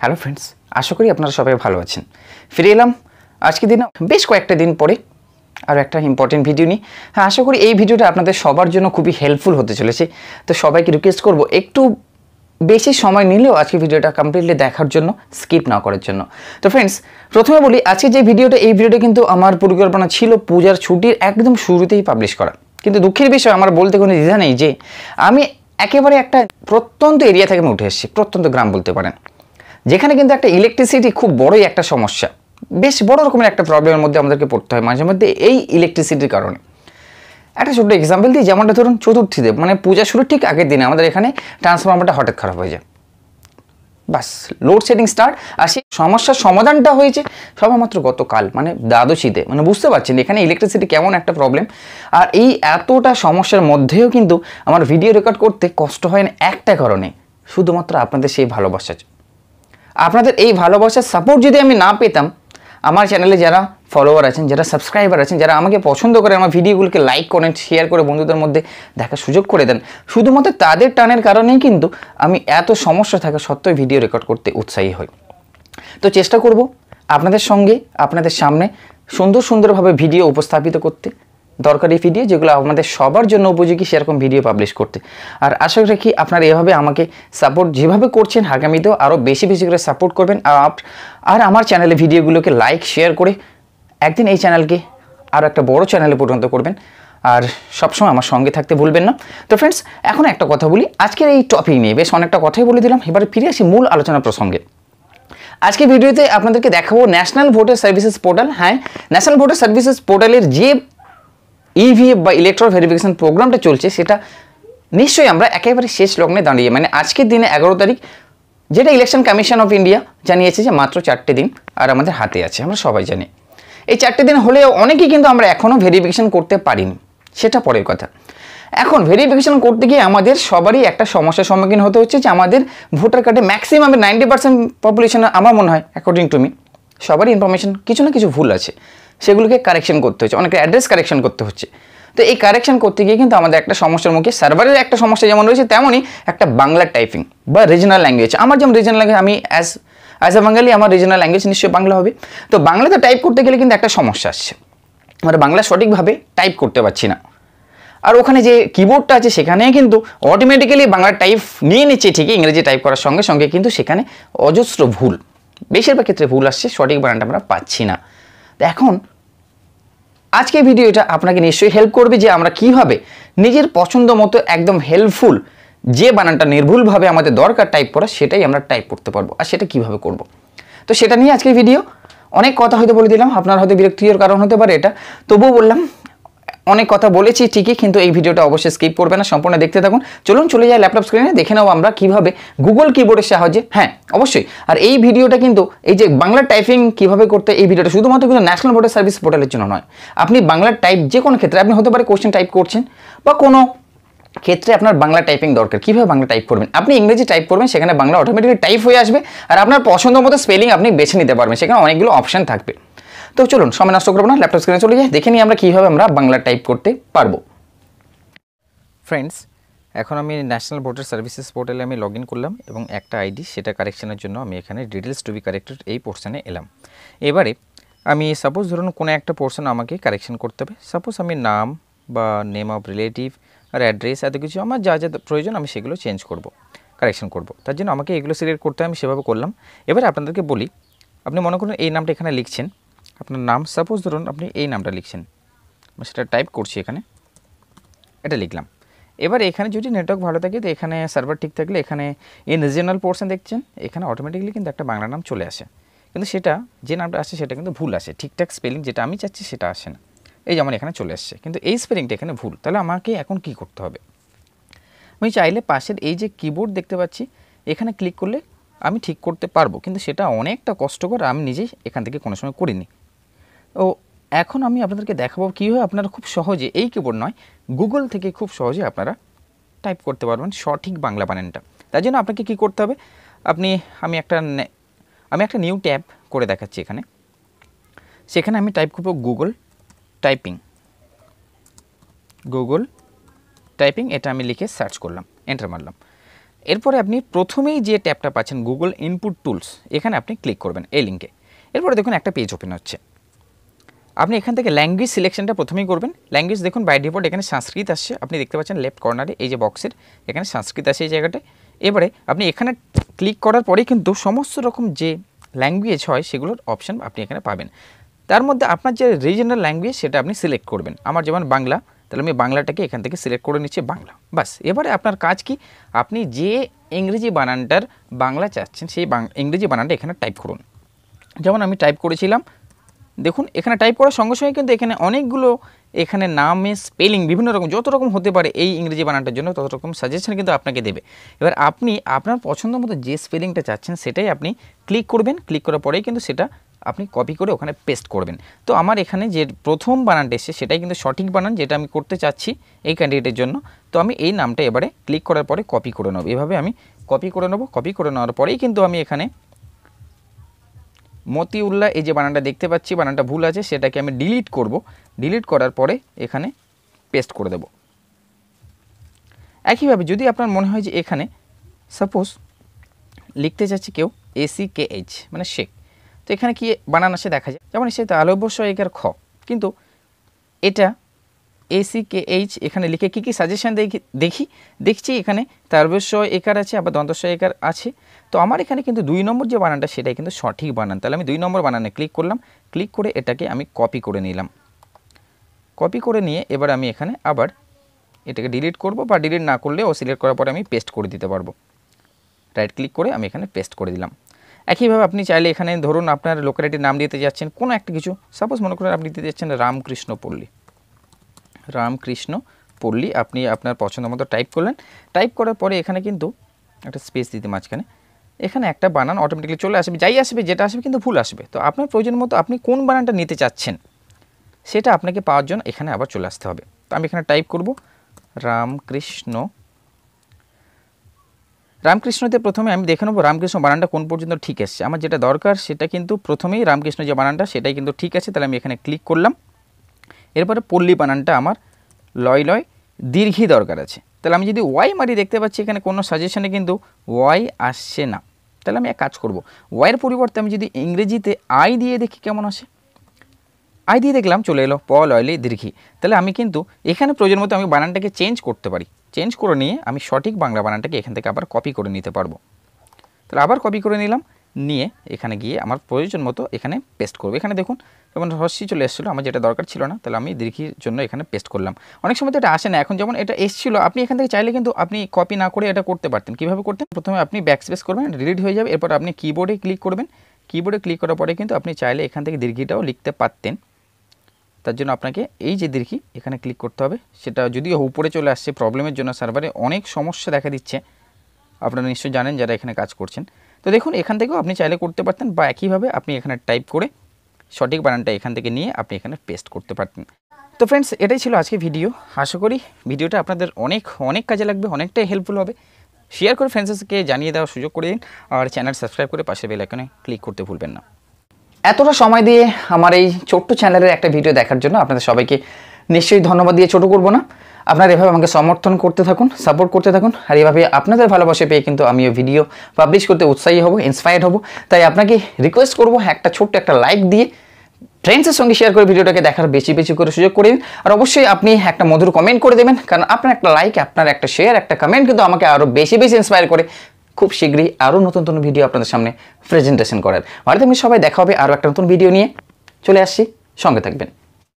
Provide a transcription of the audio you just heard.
Hello friends আশা করি আপনারা সবাই ভালো আছেন। ফিরে এলাম আজকে দিন বেশ কয়েকটা দিন পরে আর একটা ইম্পর্টেন্ট ভিডিও নিই হ্যাঁ আশা করি এই ভিডিওটা আপনাদের সবার জন্য খুবই হেল্পফুল হতে চলেছে। তো সবাইকে রিকোয়েস্ট করব একটু বেশি সময় নিলেও আজকে ভিডিওটা কমপ্লিটলি দেখার জন্য স্কিপ না করার জন্য। তো ফ্রেন্ডস প্রথমে বলি, আজকে যে ভিডিওটা এই ভিডিওটা কিন্তু আমার পরিকল্পনা ছিল পূজার ছুটির একদম শুরুতেই পাবলিশ করা কিন্তু দুঃখের বিষয়, আমার বলতে কোনো দ্বিধা নেই যে, আমি একেবারে একটা প্রত্যন্ত এরিয়া থেকে আমি উঠে এসেছি, প্রত্যন্ত গ্রাম বলতে পারেন। যেখানে কিন্তু একটা ইলেকট্রিসিটি খুব বড়ই একটা সমস্যা। বেশ বড় রকমের একটা প্রবলেমের মধ্যে আমাদেরকে পড়তে হয় মাঝে মধ্যে এই ইলেকট্রিসিটির কারণে। একটা ছোট্ট এক্সাম্পল দিই, যেমনটা ধরুন চতুর্থীতে মানে পূজা শুরুর ঠিক আগের দিনে আমাদের এখানে ট্রান্সফরমারটা হঠাৎ খারাপ হয়ে যায়। বাস লোড সেটিং স্টার্ট আর সেই সমস্যার সমাধানটা হয়েছে সবেমাত্র গতকাল মানে দ্বাদশীতে। মানে বুঝতে পারছেন এখানে ইলেকট্রিসিটি কেমন একটা প্রবলেম আর এই এতটা সমস্যার মধ্যেও কিন্তু আমার ভিডিও রেকর্ড করতে কষ্ট হয় না একটা কারণে, শুধুমাত্র আপনাদের সেই ভালোবাসা আপনাদের এই ভালোবাসার সাপোর্ট যদি আমি না পেতাম, আমার চ্যানেলে যারা ফলোয়ার আছেন, যারা সাবস্ক্রাইবার আছেন, যারা আমাকে পছন্দ করে আমার ভিডিওগুলোকে লাইক করেন শেয়ার করে বন্ধুদের মধ্যে দেখার সুযোগ করে দেন, শুধুমাত্র তাদের টানের কারণেই কিন্তু আমি এত সমস্যা থাকা সত্ত্বেও ভিডিও রেকর্ড করতে উৎসাহী হই। তো চেষ্টা করব আপনাদের সঙ্গে, আপনাদের সামনে সুন্দর সুন্দরভাবে ভিডিও উপস্থাপিত করতে। দরকারি ভিডিও যেগুলো আমাদের সবার জন্য উপযোগী, সেরকম ভিডিও পাবলিশ করতে। আর আশা রাখি আপনারা এভাবে আমাকে সাপোর্ট যেভাবে করছেন, আগামীতেও আরও বেশি বেশি করে সাপোর্ট করবেন। আর আমার চ্যানেলে ভিডিওগুলোকে লাইক শেয়ার করে একদিন এই চ্যানেলকে আরও একটা বড় চ্যানেলে পরিণত করবেন। আর সবসময় আমার সঙ্গে থাকতে ভুলবেন না। তো ফ্রেন্ডস এখন একটা কথা বলি। আজকের এই টপিক নিয়ে বেশ অনেকটা কথাই বলে দিলাম। এবারে ফিরে আসি মূল আলোচনা প্রসঙ্গে। আজকে ভিডিওতে আপনাদেরকে দেখাবো ন্যাশনাল ভোটার সার্ভিসেস পোর্টাল হ্যাঁ ন্যাশনাল ভোটার সার্ভিসেস পোর্টালের যে ইভিএফ বা ইলেকট্রাল ভেরিফিকেশন প্রোগ্রামটা চলছে, সেটা নিশ্চয়ই আমরা একেবারে শেষ লগ্নে দাঁড়িয়ে মানে আজকের দিনে এগারো তারিখ, যেটা ইলেকশন কমিশন অফ ইন্ডিয়া জানিয়েছে যে মাত্র চারটে দিন আর আমাদের হাতে আছে, আমরা সবাই জানি। এই চারটে দিন হলেও অনেকেই কিন্তু আমরা এখনও ভেরিফিকেশন করতে পারিনি, সেটা পরের কথা। এখন ভেরিফিকেশন করতে গিয়ে আমাদের সবারই একটা সমস্যার সম্মুখীন হতে হচ্ছে যে আমাদের ভোটার কার্ডে ম্যাক্সিমাম নাইনটি পার্সেন্ট পপুলেশন আমার মনে হয় অ্যাকর্ডিং টু মি সবারই ইনফরমেশন কিছু না কিছু ভুল আছে। সেগুলোকে কারেকশন করতে হচ্ছে অনেকে অ্যাড্রেস কারেকশন করতে হচ্ছে। তো এই কারেকশন করতে গিয়ে কিন্তু আমাদের একটা সমস্যার মুখে সার্ভারের একটা সমস্যা যেমন রয়েছে, তেমনই একটা বাংলা টাইপিং বা রিজনাল ল্যাঙ্গুয়েজ আমার যেমন রিজনাল ল্যাঙ্গুয়েজ আমি অ্যাজ অ্যাজ এ বাঙালি আমার রিজনাল ল্যাঙ্গুয়েজ নিশ্চয়ই বাংলা হবে। তো বাংলাতে টাইপ করতে গেলে কিন্তু একটা সমস্যা আসছে। আমরা বাংলা সঠিকভাবে টাইপ করতে পারছি না। আর ওখানে যে কিবোর্ডটা আছে, সেখানে কিন্তু অটোমেটিক্যালি বাংলা টাইপ নিয়ে নিচ্ছে, ঠিকই ইংরেজি টাইপ করার সঙ্গে সঙ্গে, কিন্তু সেখানে অজস্র ভুল। বেশিরভাগ ক্ষেত্রে ভুল আসছে, সঠিক বানানটা আমরা পাচ্ছি না। তো এখন আজকে ভিডিওটা আপনাকে নিশ্চয়ই হেল্প করবে যে আমরা কীভাবে নিজের পছন্দ মতো একদম হেল্পফুল যে বানানটা নির্ভুলভাবে আমাদের দরকার টাইপ করা, সেটাই আমরা টাইপ করতে পারব। আর সেটা কীভাবে করব? তো সেটা নিয়ে আজকের ভিডিও অনেক কথা হয়তো বলে দিলাম, আপনার হয়তো বিরক্তির কারণ হতে পারে এটা। তবুও বললাম অনেক কথা বলেছি ঠিকই, কিন্তু এই ভিডিওটা অবশ্যই স্কিপ করবে না, সম্পূর্ণ দেখতে থাকুন। চলুন চলে যাই ল্যাপটপ স্ক্রিনে দেখে নেব আমরা কীভাবে গুগল কিবোর্ডের সাহায্যে হ্যাঁ অবশ্যই। আর এই ভিডিওটা কিন্তু, এই যে বাংলা টাইপিং কীভাবে করতে, এই ভিডিওটা শুধুমাত্র কিন্তু ন্যাশনাল ভোটার সার্ভিস পোর্টালের জন্য নয়। আপনি বাংলা টাইপ যে কোনো ক্ষেত্রে, আপনি হতে পারে কোশ্চেন টাইপ করছেন, বা কোনো ক্ষেত্রে আপনার বাংলা টাইপিং দরকার, কীভাবে বাংলা টাইপ করবেন? আপনি ইংরেজি টাইপ করবেন, সেখানে বাংলা অটোমেটিকলি টাইপ হয়ে আসবে, আর আপনার পছন্দ মতো স্পেলিং আপনি বেছে নিতে পারবেন, সেখানে অনেকগুলো অপশান থাকবে। তো চলুন, সময় নষ্ট করব না ল্যাপটপ স্ক্রিনে চলে যাই, দেখে নিই আমরা কীভাবে আমরা বাংলা টাইপ করতে পারব। ফ্রেন্ডস এখন আমি ন্যাশনাল ভোটার সার্ভিসেস পোর্টালে আমি লগ করলাম এবং একটা আইডি সেটা কারেকশনের জন্য আমি এখানে ডিটেলস টু বি কারেক্টেড এই পোর্শনে এলাম। এবারে আমি সাপোজ ধরুন কোনো একটা পোর্শন আমাকে কারেকশন করতে হবে। সাপোজ আমি নাম বা নেম অফ রিলেটিভ আর অ্যাড্রেস এত কিছু, আমার যা যা প্রয়োজন আমি সেগুলো চেঞ্জ করব কারেকশন করব। তার জন্য আমাকে এগুলো সিলেক্ট করতে আমি সেভাবে করলাম। এবারে আপনাদেরকে বলি, আপনি মনে করুন এই নামটা এখানে লিখছেন আপনার নাম সাপোজ ধরুন আপনি এই নামটা লিখছেন। আমি সেটা টাইপ করছি এখানে। এটা লিখলাম। এবার এখানে যদি নেটওয়ার্ক ভালো থাকে, তো এখানে সার্ভার ঠিক থাকলে এখানে ইন রিজিনাল পোর্শন দেখছেন, এখানে অটোমেটিকলি কিন্তু একটা বাংলা নাম চলে আসে। কিন্তু সেটা, যে নামটা আসে সেটা কিন্তু ভুল আসে। ঠিকঠাক স্পেলিং যেটা আমি চাচ্ছি সেটা আসে না। এই যেমন এখানে চলে আসছে। কিন্তু এই স্পেলিংটা এখানে ভুল। তাহলে আমাকে এখন কি করতে হবে? আমি চাইলে পাশের এই যে কিবোর্ড দেখতে পাচ্ছি, এখানে ক্লিক করলে আমি ঠিক করতে পারব। কিন্তু সেটা অনেকটা কষ্টকর, আমি নিজেই এখান থেকে কোনো সময় করিনি। ও এখন আমি আপনাদেরকে দেখাবো কীভাবে আপনারা খুব সহজে, এই কিবোর্ড নয় গুগল থেকে খুব সহজে আপনারা টাইপ করতে পারবেন সঠিক বাংলা বানানটা। তার জন্য আপনাকে কি করতে হবে? আপনি, আমি একটা আমি একটা নিউ ট্যাব করে দেখাচ্ছি এখানে। সেখানে আমি টাইপ করব গুগল টাইপিং গুগল টাইপিং এটা আমি লিখে সার্চ করলাম এন্টার মারলাম। এরপরে আপনি প্রথমেই যে ট্যাবটা পাচ্ছেন গুগল ইনপুট টুলস এখানে আপনি ক্লিক করবেন এই লিঙ্কে এরপরে দেখুন একটা পেজ ওপেন হচ্ছে। আপনি এখান থেকে ল্যাঙ্গুয়েজ সিলেকশনটা প্রথমেই করবেন। ল্যাঙ্গুয়েজ দেখুন বাই ডিফল্ট এখানে সংস্কৃত আসছে। আপনি দেখতে পাচ্ছেন লেফট কর্নারে এই যে বক্সের এখানে সংস্কৃত আসে এই জায়গাটায়। এবারে আপনি এখানে ক্লিক করার পরেই কিন্তু সমস্ত রকম যে ল্যাঙ্গুয়েজ হয়, সেগুলোর অপশান আপনি এখানে পাবেন। তার মধ্যে আপনার যে রিজনাল ল্যাঙ্গুয়েজ সেটা আপনি সিলেক্ট করবেন। আমার যেমন বাংলা, তাহলে আমি বাংলাটাকে এখান থেকে সিলেক্ট করে নিচ্ছি বাংলা। বাস এবারে আপনার কাজ কি? আপনি যে ইংরেজি বানানটার বাংলা চাচ্ছেন, সেই ইংরেজি বানানটা এখানে টাইপ করুন। যেমন আমি টাইপ করেছিলাম দেখুন, এখানে টাইপ করার সঙ্গে সঙ্গে কিন্তু এখানে অনেকগুলো এখানে নামে স্পেলিং বিভিন্ন রকম, যত রকম হতে পারে এই ইংরেজি বানানটার জন্য তত রকম সাজেশন কিন্তু আপনাকে দেবে। এবার আপনি আপনার পছন্দ মতো যে স্পেলিংটা চাচ্ছেন সেটাই আপনি ক্লিক করবেন। ক্লিক করার পরেই কিন্তু সেটা আপনি কপি করে ওখানে পেস্ট করবেন। তো আমার এখানে যে প্রথম বানানটা এসছে সেটাই কিন্তু সঠিক বানান যেটা আমি করতে চাচ্ছি এই ক্যান্ডিডেটের জন্য। তো আমি এই নামটা এবারে ক্লিক করার পরে কপি করে নেব। এভাবে আমি কপি করে নেব। কপি করে নেওয়ার পরেই কিন্তু আমি এখানে মতিউল্লাহ, এই যে বানানটা দেখতে পাচ্ছি, বানানটা ভুল আছে, সেটাকে আমি ডিলিট করব। ডিলিট করার পরে এখানে পেস্ট করে দেব। একইভাবে যদি আপনার মনে হয় যে এখানে সাপোজ লিখতে চাচ্ছি কেউ এসি কে এইচ মানে শেখ তো এখানে কি বানান আসে দেখা যায়। যেমন সে তো আলব্য একের খ। কিন্তু এটা এসি এইচ এখানে লিখে কী কী সাজেশান দেখি দেখি? দেখছি এখানে তারবস্য একার আছে, আবার দন্তস্ব একার আছে। তো আমার এখানে কিন্তু দুই নম্বর যে বানানটা, সেটাই কিন্তু সঠিক বানান। তাহলে আমি দুই নম্বর বানানে ক্লিক করলাম। ক্লিক করে এটাকে আমি কপি করে নিলাম। কপি করে নিয়ে এবার আমি এখানে আবার এটাকে ডিলিট করব বা ডিলিট না করলে ও সিলেক্ট করার পরে আমি পেস্ট করে দিতে পারব। রাইট ক্লিক করে আমি এখানে পেস্ট করে দিলাম। একইভাবে আপনি চাইলে এখানে ধরুন আপনার লোকালিটির নাম দিতে যাচ্ছেন, কোনো একটা কিছু। সাপোজ মনে করেন আপনি দিতে যাচ্ছেন রামকৃষ্ণ পল্লী রামকৃষ্ণ পল্লী, আপনি আপনার পছন্দ মতো টাইপ করলেন। টাইপ করার পরে এখানে কিন্তু একটা স্পেস দিতে মাঝখানে। এখানে একটা বানান অটোমেটিকলি চলে আসবে, যাই আসবে, যেটা আসবে কিন্তু ভুল আসবে। তো আপনার প্রয়োজন মতো আপনি কোন বানানটা নিতে চাচ্ছেন, সেটা আপনাকে পাওয়ার জন্য এখানে আবার চলে আসতে হবে। তো আমি এখানে টাইপ করব রামকৃষ্ণ। রামকৃষ্ণতে প্রথমে আমি দেখে নেব রামকৃষ্ণ বানানটা কোন পর্যন্ত ঠিক এসছে। আমার যেটা দরকার সেটা কিন্তু প্রথমেই রামকৃষ্ণ যে বানানটা, সেটাই কিন্তু ঠিক আছে। তাহলে আমি এখানে ক্লিক করলাম। এরপরে পল্লী বানানটা আমার লয় লয় দীর্ঘই দরকার আছে। তাহলে আমি যদি ওয়াই মারি দেখতে পাচ্ছি, এখানে কোনো সাজেশনে কিন্তু ওয়াই আসছে না। তাহলে আমি এক কাজ করব ওয়াইয়ের পরিবর্তে আমি যদি ইংরেজিতে আই দিয়ে দেখি কেমন আসে। আই দিয়ে দেখলাম, চলে এলো প লয়লি দীর্ঘি। তাহলে আমি কিন্তু এখানে প্রয়োজন মতো আমি বানানটাকে চেঞ্জ করতে পারি। চেঞ্জ করে নিয়ে আমি সঠিক বাংলা বানানটাকে এখান থেকে আবার কপি করে নিতে পারব। তাহলে আবার কপি করে নিলাম নিয়ে এখানে গিয়ে আমার প্রয়োজন মতো এখানে পেস্ট করব। এখানে দেখুন যেমন হস্যি চলে এসেছিল, আমার যেটা দরকার ছিল না, তাহলে আমি দীর্ঘির জন্য এখানে পেস্ট করলাম। অনেক সময় তো এটা আসে না, এখন যেমন এটা এসেছিল, আপনি এখান থেকে চাইলে কিন্তু আপনি কপি না করে এটা করতে পারতেন। কীভাবে করতেন? প্রথমে আপনি ব্যাক স্পেস করবেন ডিলিট হয়ে যাবে, এরপর আপনি কিবোর্ডে ক্লিক করবেন। কিবোর্ডে ক্লিক করার পরে কিন্তু আপনি চাইলে এখান থেকে দীর্ঘিটাও লিখতে পারতেন। তার জন্য আপনাকে এই যে দীর্ঘি, এখানে ক্লিক করতে হবে। সেটা যদিও উপরে চলে আসছে প্রবলেমের জন্য সার্ভারে অনেক সমস্যা দেখা দিচ্ছে। আপনারা নিশ্চয়ই জানেন যারা এখানে কাজ করছেন। তো দেখুন, এখান থেকেও আপনি চাইলে করতে পারতেন বা একইভাবে আপনি এখানে টাইপ করে সঠিক বানানটা এখান থেকে নিয়ে আপনি এখানে পেস্ট করতে পারতেন। তো ফ্রেন্ডস এটাই ছিল আজকে ভিডিও আশা করি ভিডিওটা আপনাদের অনেক অনেক কাজে লাগবে, অনেকটাই হেল্পফুল হবে। শেয়ার করে ফ্রেন্ডসকে জানিয়ে দেওয়ার সুযোগ করে দিন আর চ্যানেল সাবস্ক্রাইব করে পাশে বেল আইকনে ক্লিক করতে ভুলবেন না। এতটা সময় দিয়ে আমার এই ছোট্ট চ্যানেলের একটা ভিডিও দেখার জন্য আপনাদের সবাইকে নিশ্চয়ই ধন্যবাদ দিয়ে ছোটো করব না। আপনারা এভাবে আমাকে সমর্থন করতে থাকুন সাপোর্ট করতে থাকুন, আর এভাবে আপনাদের ভালোবাসা পেয়ে কিন্তু আমিও ভিডিও পাবলিশ করতে উৎসাহী হব ইন্সপায়ার্ড হব। তাই আপনাকে রিকোয়েস্ট করব একটা ছোট্ট একটা লাইক দিয়ে ফ্রেন্ডসের সঙ্গে শেয়ার করে ভিডিওটাকে দেখার বেশি বেশি করে সুযোগ করে দিন। আর অবশ্যই আপনি একটা মধুর কমেন্ট করে দেবেন, কারণ আপনার একটা লাইক আপনার একটা শেয়ার একটা কমেন্ট কিন্তু আমাকে আরও বেশি বেশি ইন্সপায়ার করে। খুব শীঘ্রই আরও নতুন নতুন ভিডিও আপনাদের সামনে প্রেজেন্টেশন করার। ভারতে আমি সবাই দেখা হবে আরও একটা নতুন ভিডিও নিয়ে। চলে আসছি, সঙ্গে থাকবেন।